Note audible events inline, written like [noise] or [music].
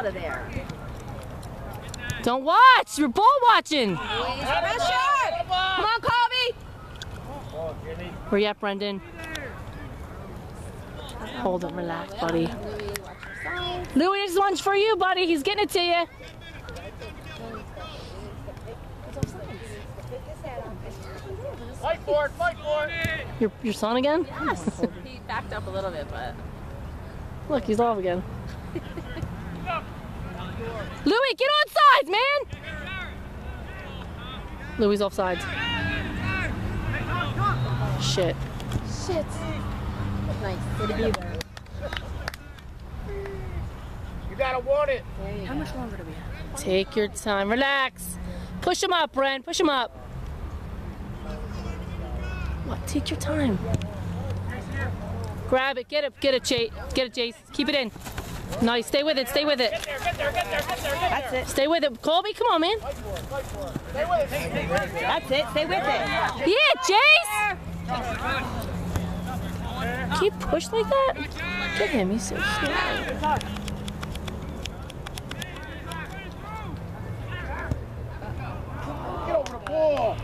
out of there. Don't watch. You're ball watching. Pressure! Come on, Colby! Where you at, Brendan? Hold it, relax, buddy. Louis, this one's for you, buddy. He's getting it to you. Fight for it, fight for it. Your, your son again? Yes. [laughs] he backed up a little bit, but. Look, he's off again. [laughs] Louis, get on sides, man! Louis off sides. Shit. Shit. Nice. Good to be there. You gotta want it. How much longer do we have? Take your time. Relax. Push him up, Bren. Push him up. What? Take your time. Grab it. Get it. Get it, Chase. Get it, Jace. Keep it in. Nice. Stay with it. Stay with it. Get there, That's it. Stay with it. Colby, come on, man. That's it. Stay with it. Yeah, Jace. Can you push like that? Get him. He's so slow. Get over the ball.